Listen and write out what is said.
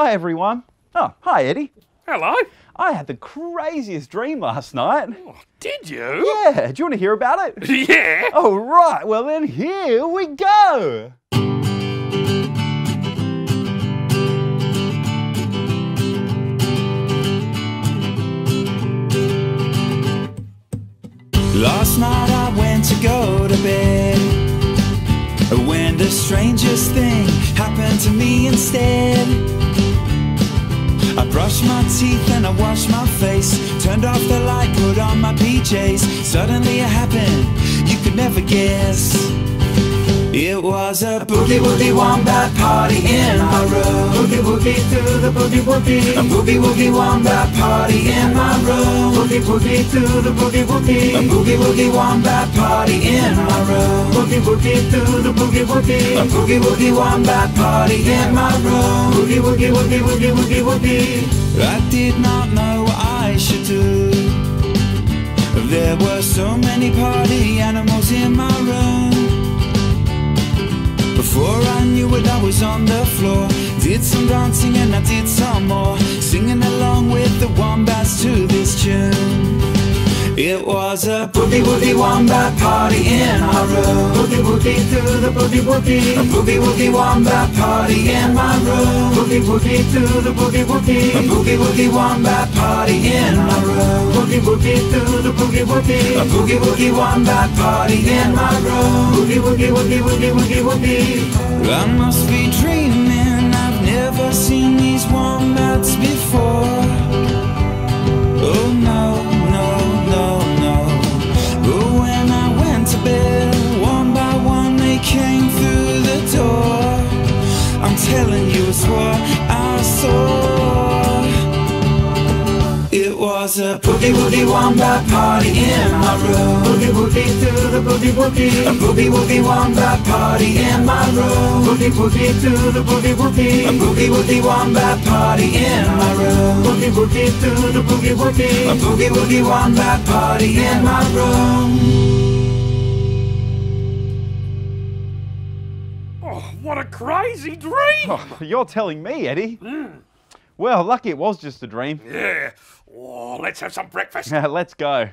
Hi, everyone. Oh, hi, Eddy. Hello. I had the craziest dream last night. Oh, did you? Yeah, do you want to hear about it? Yeah. Oh, right. Well, then here we go. Last night I went to go to bed When the strangest thing happened to me instead I brushed my teeth and I washed my face. Turned off the light, put on my PJs Suddenly it happened, you could never guess it was a boogie woogie wombat party in my room. Boogie woogie to the boogie woogie. A boogie woogie wombat party in my room. Boogie woogie to the boogie woogie. A boogie woogie wombat party in my room. Boogie woogie to the boogie woogie. A boogie woogie wombat party in my room. Boogie woogie woogie woogie woogie woogie. I did not know what I should do. There were so many party animals in my room. Before I knew it, I was on the floor. Did some dancing and I did some more. Singing along with the wombats to this tune. It was a boogie woogie wombat party in my room. Boogie woogie to the boogie woogie. A boogie woogie wombat party in my room. Boogie woogie to the boogie woogie. A boogie woogie wombat party in my room. Boogie woogie to the boogie woogie. A boogie woogie wombat party in my room. Boogie woogie woogie woogie woogie woogie. I must be dreaming. I've never seen these wombats before. Oh no, no, no, no. But when I went to bed, one by one they came through the door. I'm telling you, it's what I saw. It was a boogie woogie wombat party in my room. Boogie woogie to the boogie woogie. A boogie woogie wombat party in my room. Boogie woogie to the boogie woogie. A boogie woogie wombat party in my room. Boogie woogie to the boogie woogie. A boogie woogie wombat party in my room. Oh, what a crazy dream. Oh, you're telling me, Eddy. Well, lucky it was just a dream. Yeah. Oh, let's have some breakfast. Let's go.